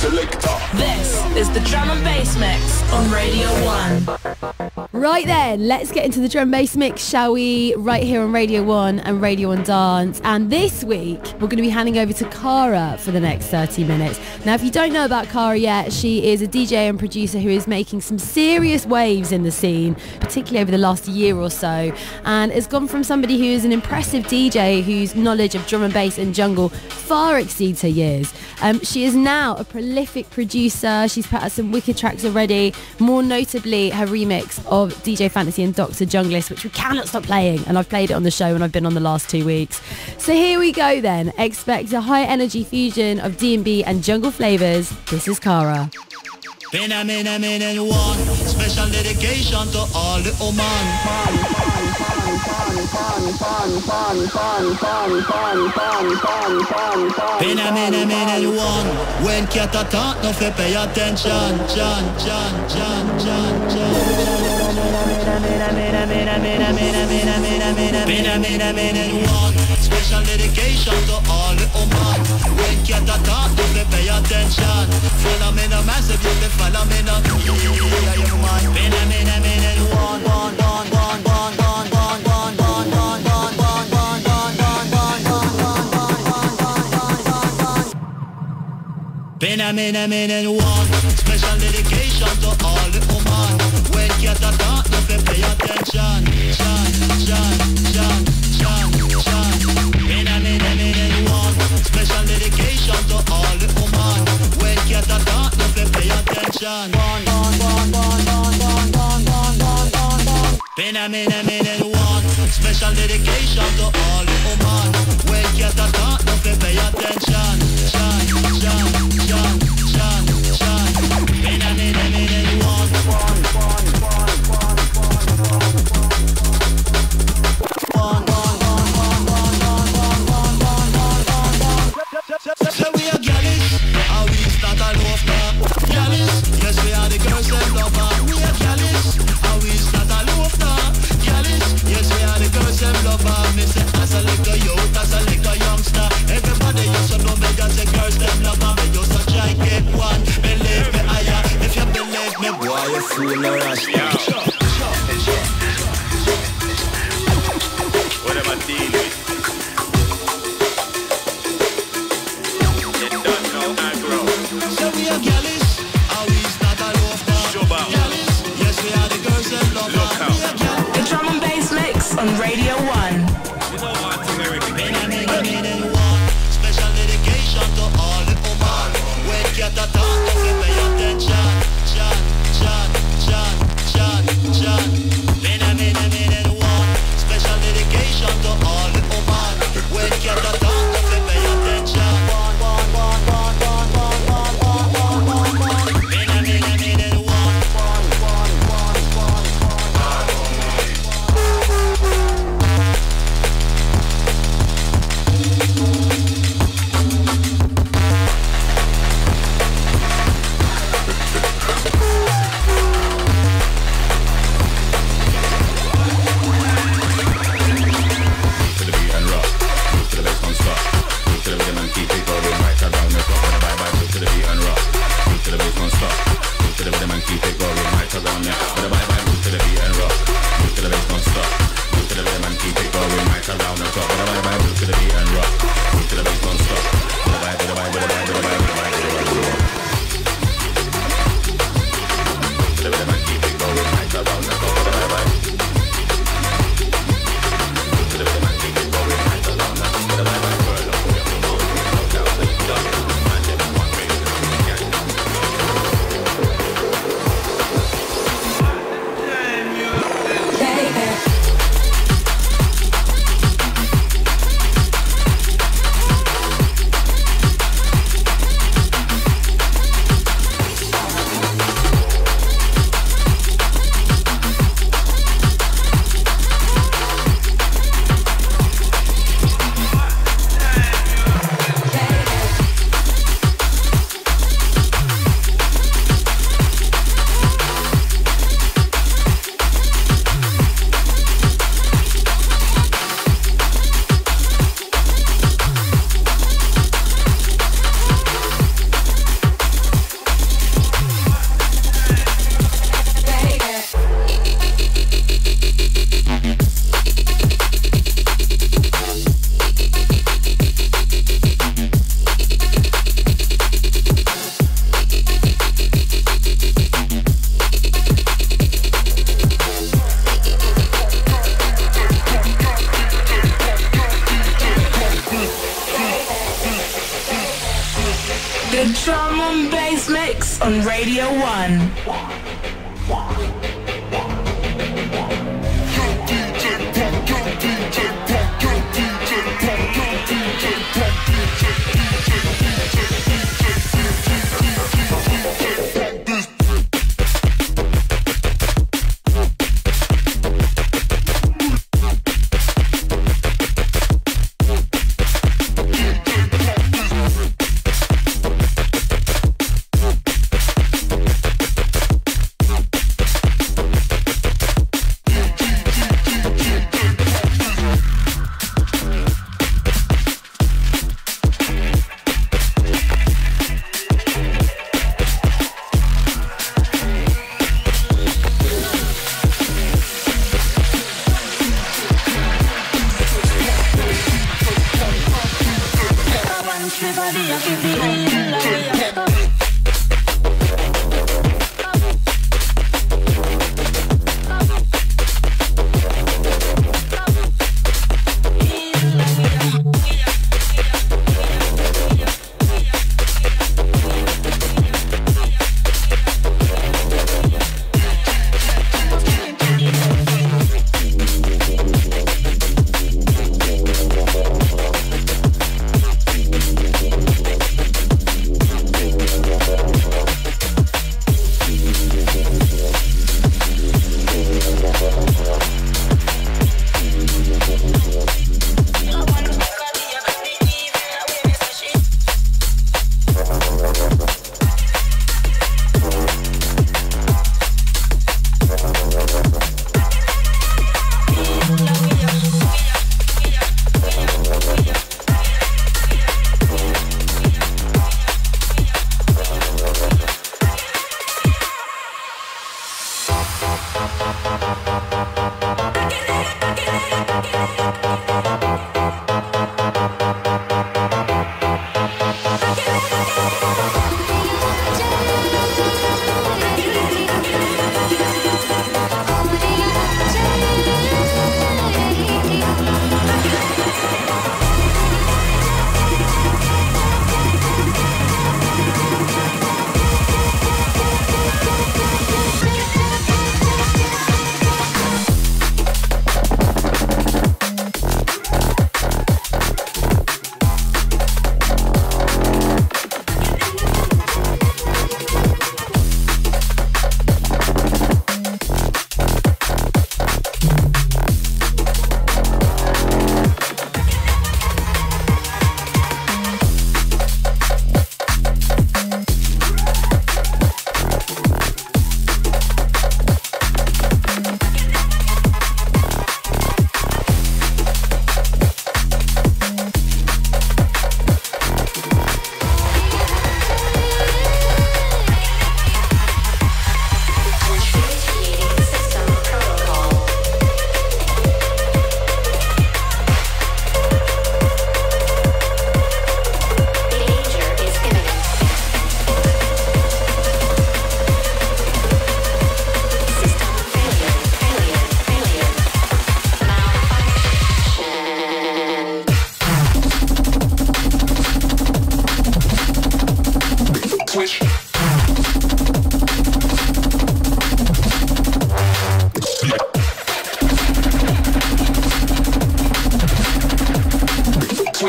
selector. This is the drum and bass mix on Radio 1. Right then, let's get into the drum and bass mix, shall we? Right here on Radio 1 and Radio 1 Dance. And this week, we're going to be handing over to Kara for the next 30 minutes. Now, if you don't know about Kara yet, she is a DJ and producer who is making some serious waves in the scene, particularly over the last year or so, and has gone from somebody who is an impressive DJ whose knowledge of drum and bass and jungle far exceeds her years. Um, she is now a prolific producer. She's put out some wicked tracks already, more notably her remix of DJ Fantasy and Dr. Junglist, which we cannot stop playing. And I've played it on the show and I've been on the last two weeks. So here we go then. Expect a high energy fusion of D&B and jungle flavors. This is Kara. Been a minute, minute one. Special dedication to all the Oman. Been a minute, minute one. When cat a talk, no fi pay attention. John, John, John, John, John. Been a minute, minute one. Special dedication to all talk, no fi pay attention. Follow me you follow me man. A one. Special dedication to all woman. When cat a pay attention. Minute one. Special dedication to all the pay attention. One, one, one, one, one, one, one, one, one, one, one. Been a minute, minute one. Special dedication to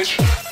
switch.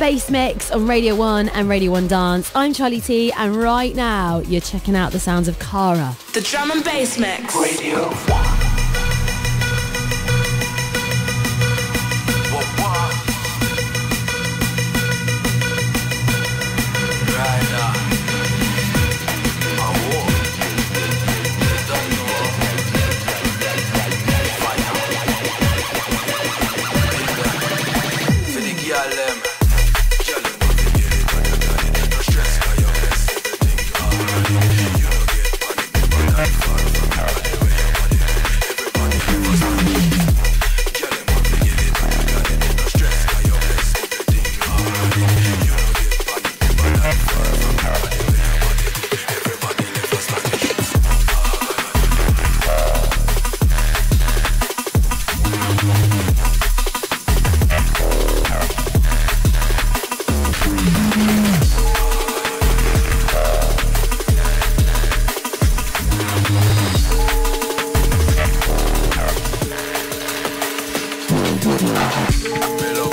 Bass Mix on Radio 1 and Radio 1 Dance. I'm Charlie Tee, and right now you're checking out the sounds of Kara. The Drum and Bass Mix. Radio 1. Me lo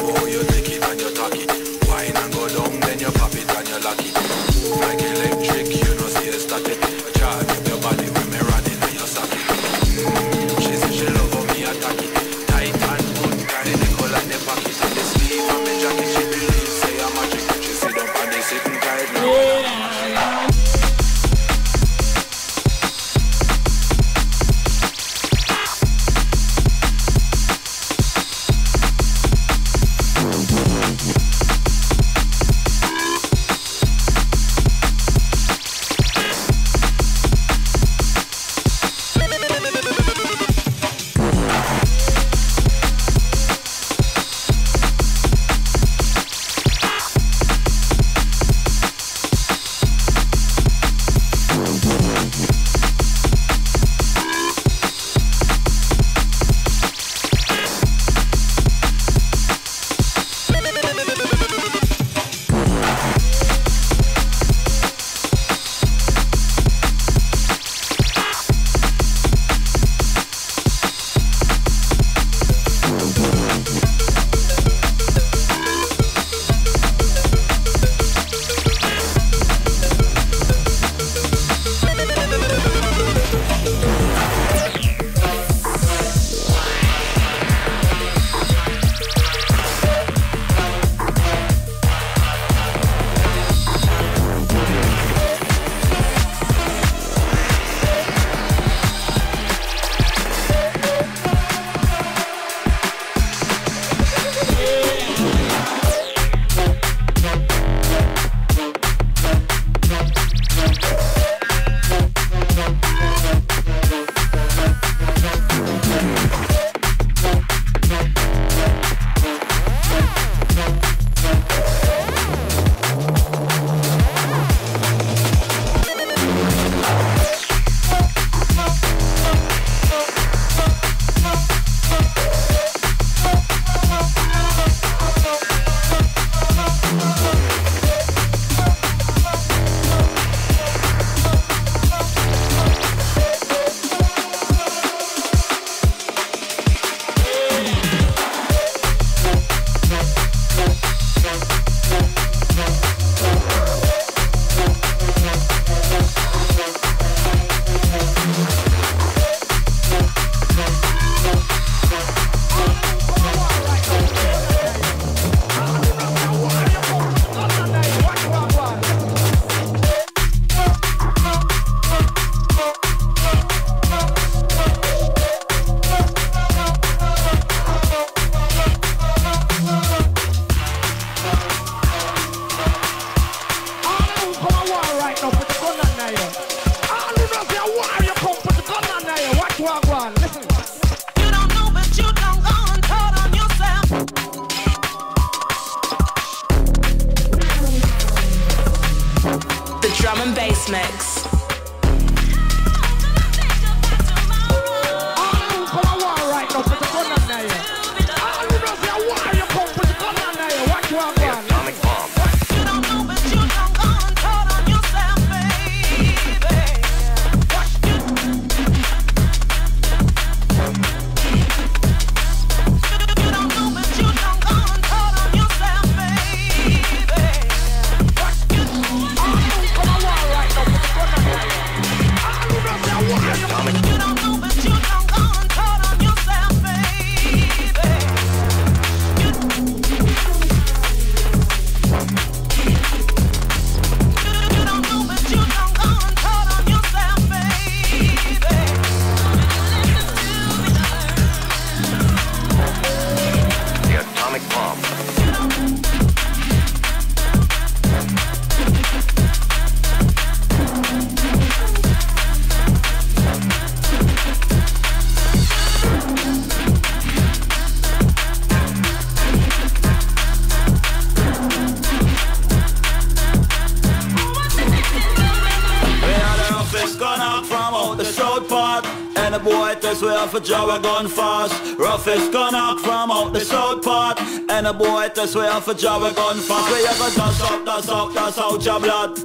out the south part. And a boy that's way off a jaw gone fast. Ruff is gonna from out the south part. And a boy that's way off a jaw gone fast. We have a dust up, dust up, dust out your blood.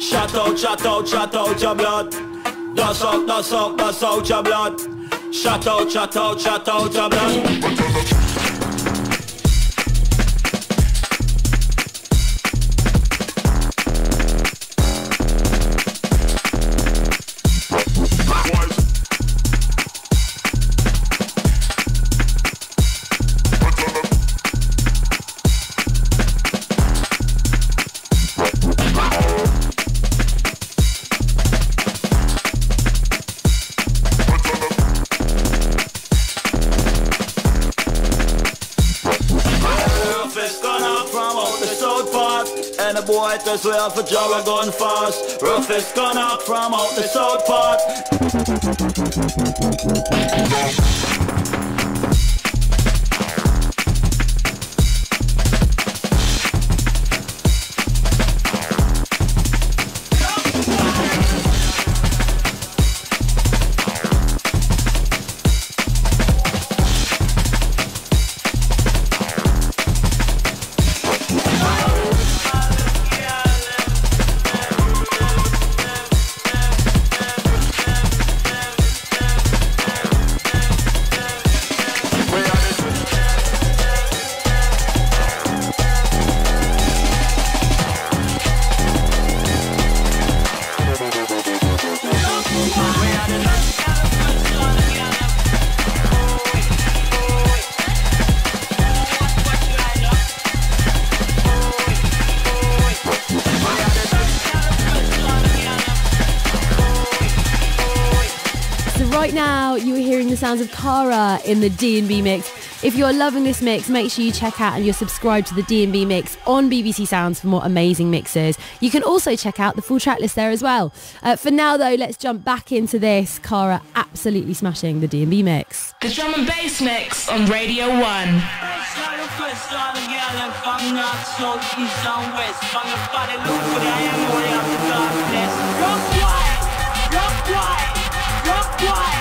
Shut out, shut out, shut out your blood. Dust out, dust out, dust out your blood. Shut out, shut out, shut out your blood. A jar gun fast. Roughest gun up from out the south part. Right now you are hearing the sounds of Kara in the D&B mix. If you're loving this mix, make sure you check out and you're subscribed to the D&B mix on BBC Sounds for more amazing mixes. You can also check out the full track list there as well. Uh, for now though, let's jump back into this. Kara absolutely smashing the D&B mix. The drum and bass mix on Radio 1. Rock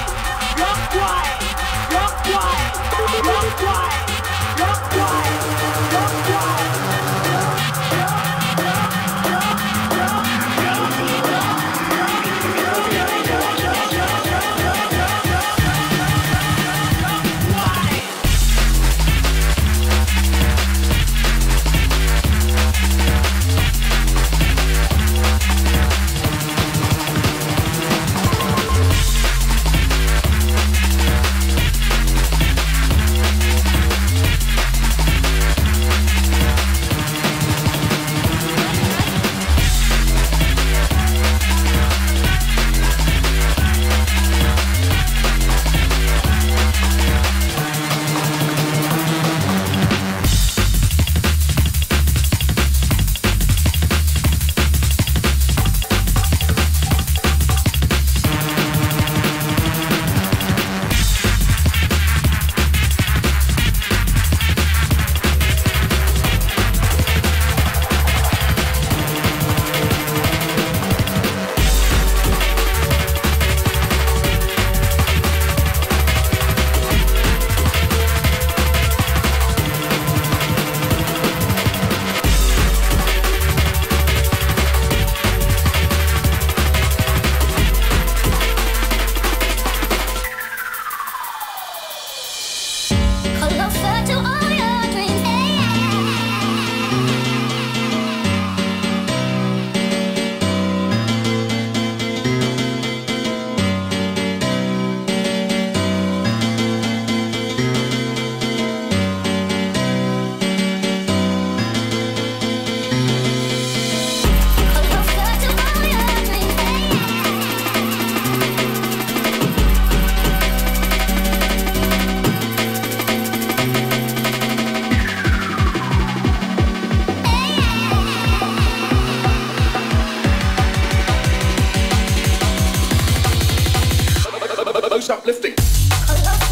uplifting.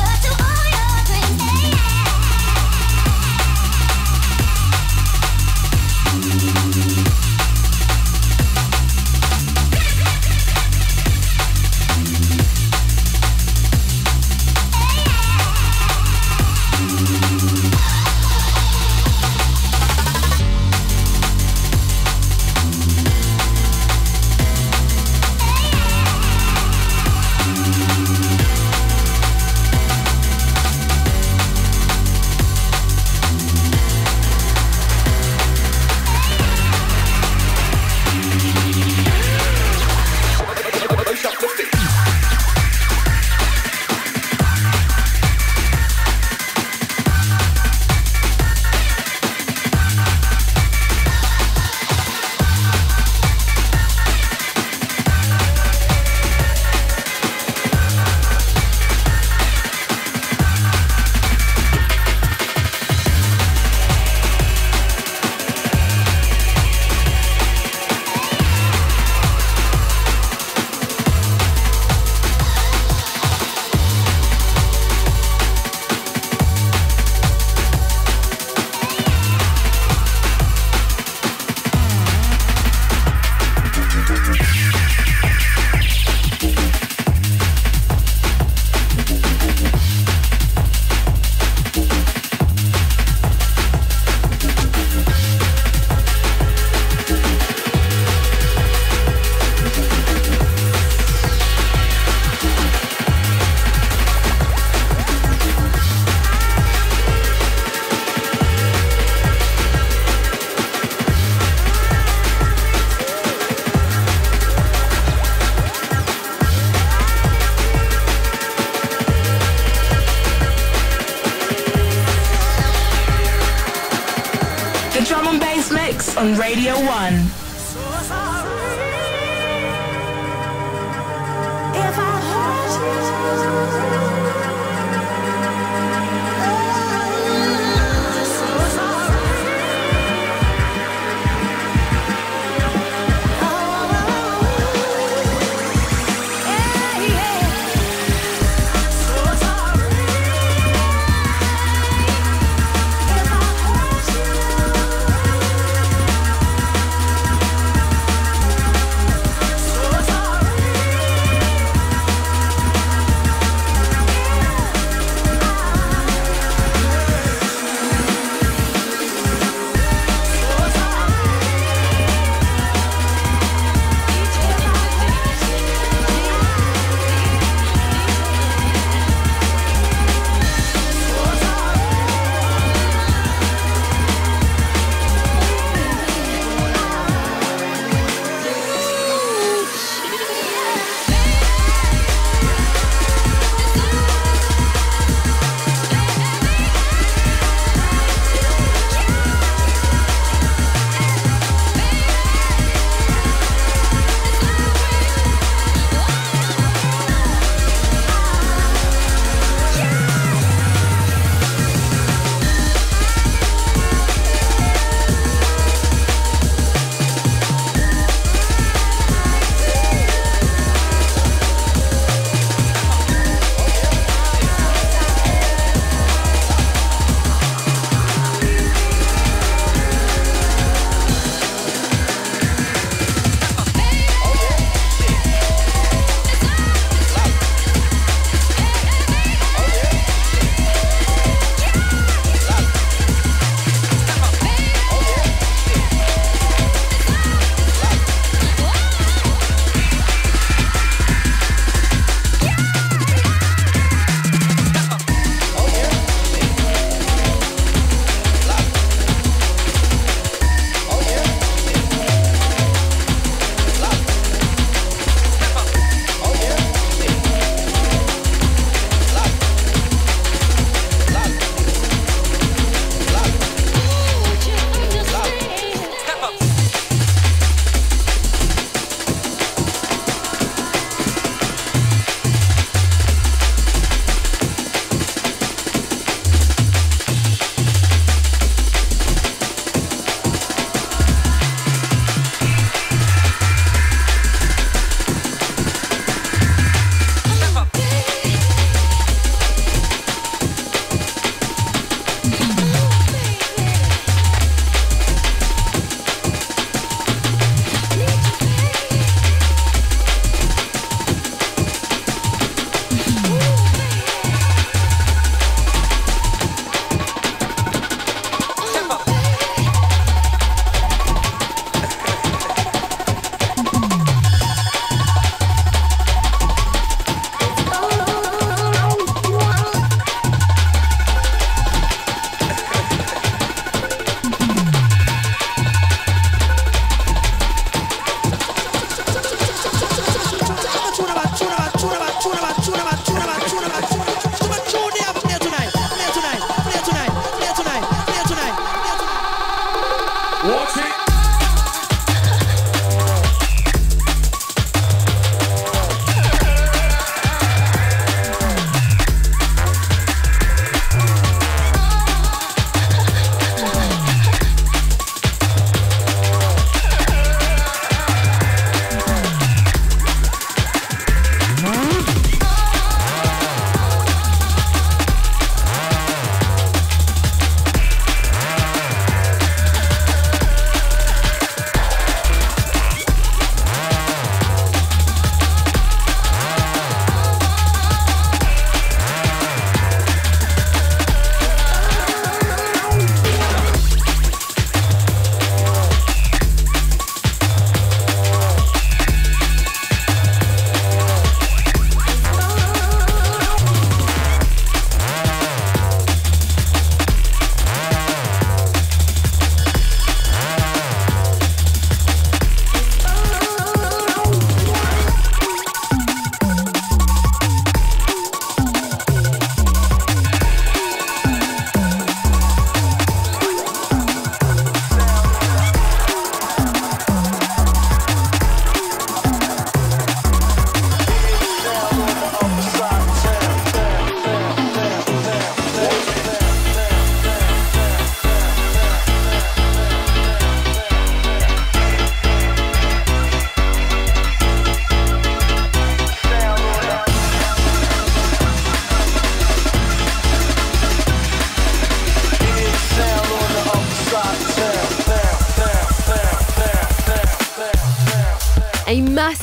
On Radio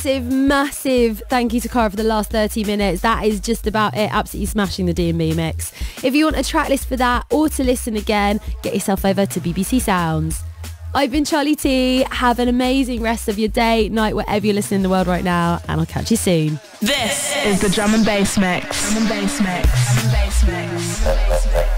massive, massive thank you to Kara for the last 30 minutes. That is just about it. Absolutely smashing the D&B mix. If you want a track list for that or to listen again, get yourself over to BBC Sounds. I've been Charlie Tee. Have an amazing rest of your day, night, wherever you're listening in the world right now, and I'll catch you soon. This is the drum and bass mix. Drum and bass mix. Drum and bass mix.